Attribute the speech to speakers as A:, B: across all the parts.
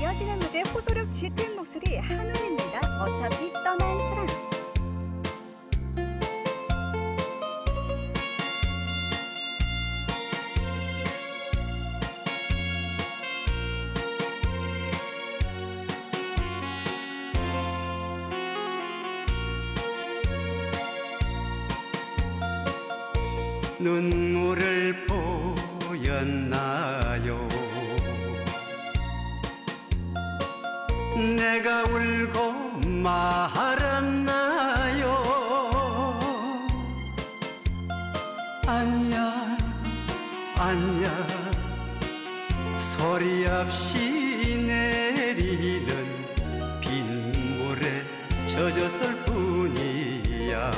A: 이어지는 무대 호소력 짙은 목소리 한울입니다. 어차피 떠난 사람.
B: 눈물을 보 내가 울고 말았나요? 아니야 아니야. 소리 없이 내리는 빗물에 젖었을 뿐이야.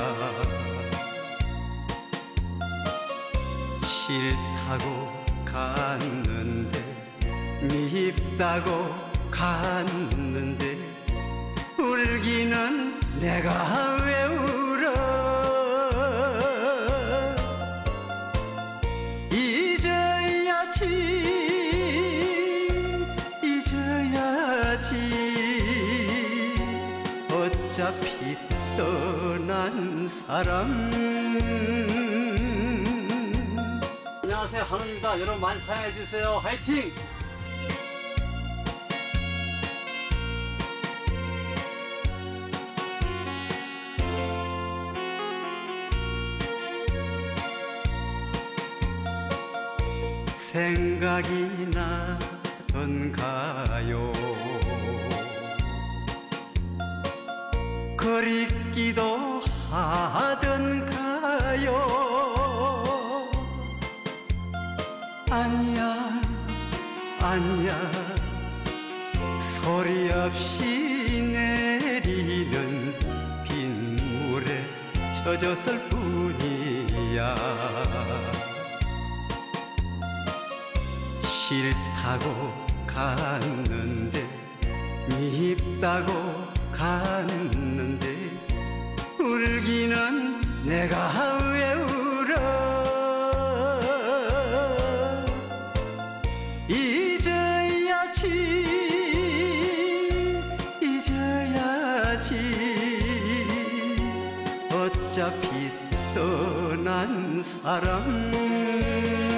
B: 싫다고 갔는데 밉다고 갔는데 울기는 내가 왜 울어? 잊어야지 잊어야지. 어차피 떠난 사람.
C: 안녕하세요. 한우입니다. 여러분 많이 사랑해 주세요. 화이팅
B: 생각이 나던가요? 그립기도 하던가요? 아니야 아니야. 소리 없이 내리는 빗물에 젖었을 뿐이야 싫다고 갔는데 밉다고 갔는데 울기는 내가 왜 울어? 잊어야지 잊어야지. 어차피 떠난 사람